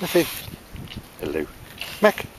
Nothing. Hello. Mac.